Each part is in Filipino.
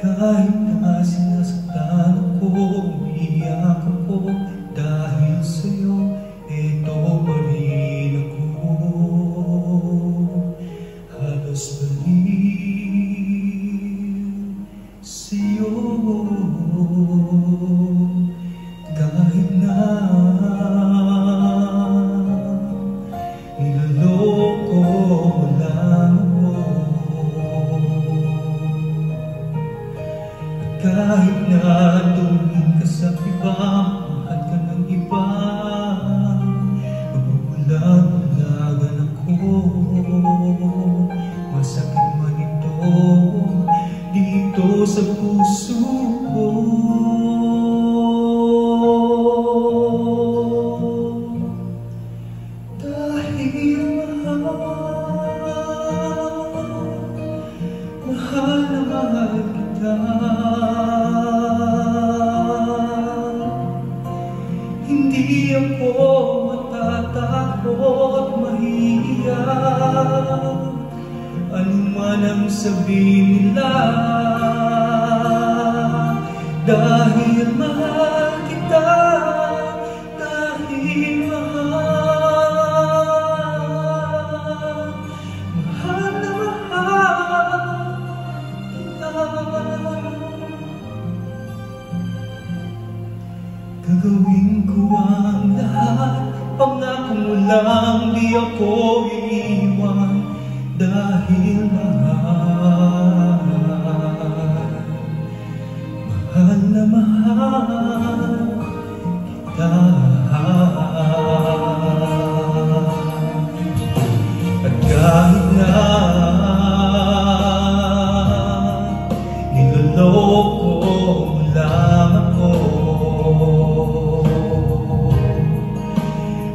Kahit na sinasaktan ako, umiiyak ako dahil sa'yo. Sa puso ko. Dahil mahal na mahal kita. Hindi ako matatakot, mahihiya Ano man ang nila. Dahil mahal kita Dahil mahal Mahal na mahal kita. Gagawin ko ang lahat Pangako mo lang di ako iiwan Dahil mahal. Mahal na mahal kita. At kahit na Niloloko lang ako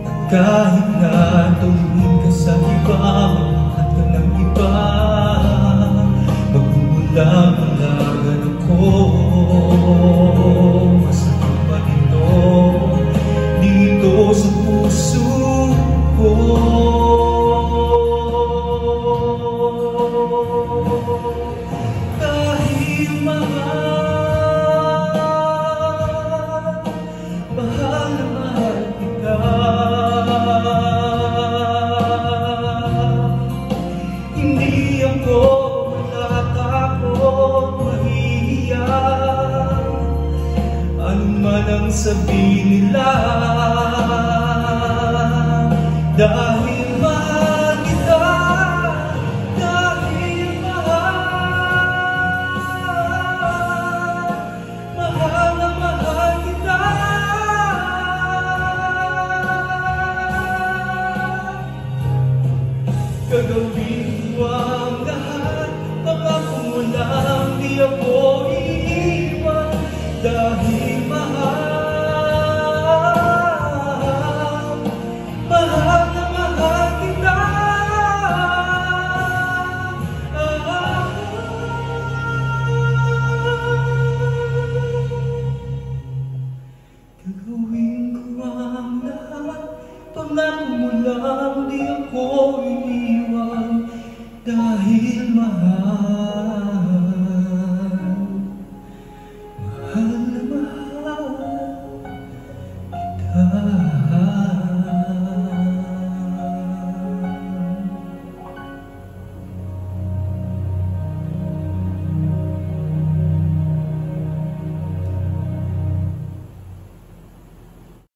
At kahit Magugulang-ulagan ako Masakit pa ito? Dito sa puso ko. Dahil mahal man ang sabihin nila. Dahil mahal kita Dahil mahal Mahal na mahal kita. Gagawin ko